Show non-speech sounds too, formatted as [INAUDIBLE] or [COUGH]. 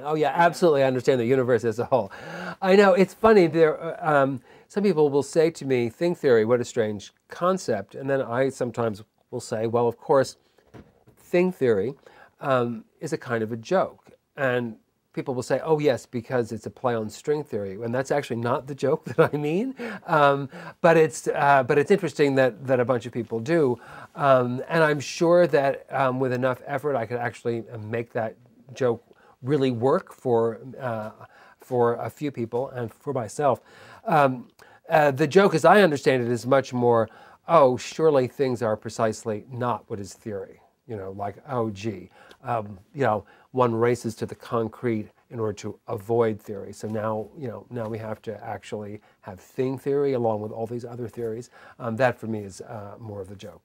Oh yeah, absolutely. I understand the universe as a whole. I know it's funny. There, uh, um, some people will say to me, "Thing theory, what a strange concept," and then I sometimes will say, "Well, of course, thing theory um, is a kind of a joke," and people will say, "Oh yes, because it's a play on string theory," and that's actually not the joke [LAUGHS] that I mean. Um, but it's uh, but it's interesting that that a bunch of people do, um, and I'm sure that um, with enough effort, I could actually make that joke really work for uh, for a few people and for myself. Um, uh, the joke, as I understand it, is much more. Oh, surely things are precisely not what is theory. You know, like oh, gee, um, you know, one races to the concrete in order to avoid theory. So now, you know, now we have to actually have thing theory along with all these other theories. Um, that for me is uh, more of the joke.